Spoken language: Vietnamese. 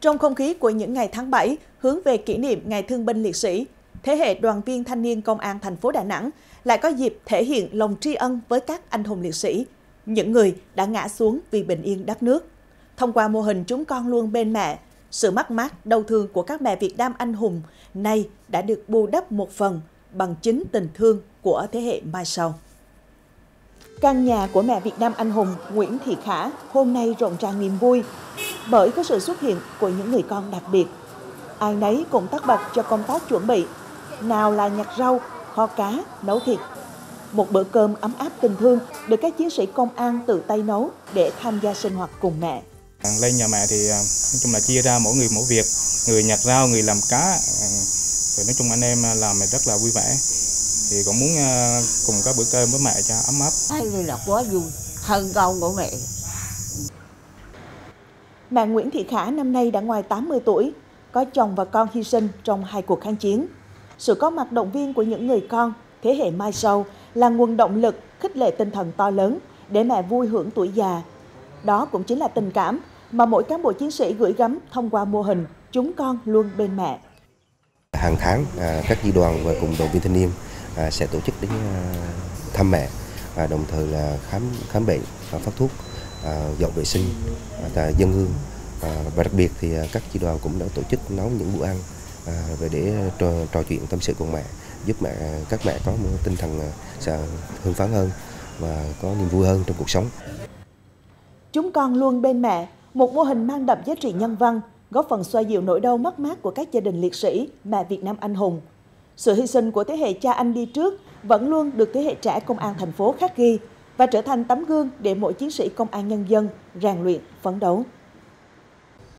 Trong không khí của những ngày tháng 7, hướng về kỷ niệm Ngày Thương binh Liệt sĩ, thế hệ đoàn viên thanh niên công an thành phố Đà Nẵng lại có dịp thể hiện lòng tri ân với các anh hùng liệt sĩ, những người đã ngã xuống vì bình yên đất nước. Thông qua mô hình Chúng con luôn bên mẹ, sự mất mát, đau thương của các mẹ Việt Nam anh hùng nay đã được bù đắp một phần bằng chính tình thương của thế hệ mai sau. Căn nhà của mẹ Việt Nam anh hùng Nguyễn Thị Khả hôm nay rộn ràng niềm vui bởi có sự xuất hiện của những người con đặc biệt. Ai nấy cũng tất bật cho công tác chuẩn bị, nào là nhặt rau, kho cá, nấu thịt. Một bữa cơm ấm áp tình thương được các chiến sĩ công an tự tay nấu để tham gia sinh hoạt cùng mẹ. Lên nhà mẹ thì nói chung là chia ra mỗi người mỗi việc, người nhặt rau, người làm cá, rồi nói chung anh em làm rất là vui vẻ thì cũng muốn cùng có bữa cơm với mẹ cho ấm áp. Thấy là quá vui, hơn con của mẹ. Mẹ Nguyễn Thị Khả năm nay đã ngoài 80 tuổi, có chồng và con hy sinh trong hai cuộc kháng chiến. Sự có mặt động viên của những người con, thế hệ mai sau là nguồn động lực, khích lệ tinh thần to lớn để mẹ vui hưởng tuổi già. Đó cũng chính là tình cảm mà mỗi cán bộ chiến sĩ gửi gắm thông qua mô hình Chúng con luôn bên mẹ. Hàng tháng, à, các di đoàn và cùng đoàn viên thanh niên à, sẽ tổ chức đến à, thăm mẹ và đồng thời là khám khám bệnh và phát thuốc À, dọn vệ sinh và dân hương à, và đặc biệt thì à, các chi đoàn cũng đã tổ chức nấu những bữa ăn về để trò, trò chuyện tâm sự cùng mẹ giúp mẹ các mẹ có một tinh thần hưng phấn hơn và có niềm vui hơn trong cuộc sống. Chúng con luôn bên mẹ, một mô hình mang đậm giá trị nhân văn, góp phần xoa dịu nỗi đau mất mát của các gia đình liệt sĩ, mẹ Việt Nam anh hùng. Sự hy sinh của thế hệ cha anh đi trước vẫn luôn được thế hệ trẻ công an thành phố khắc ghi và trở thành tấm gương để mỗi chiến sĩ công an nhân dân rèn luyện, phấn đấu.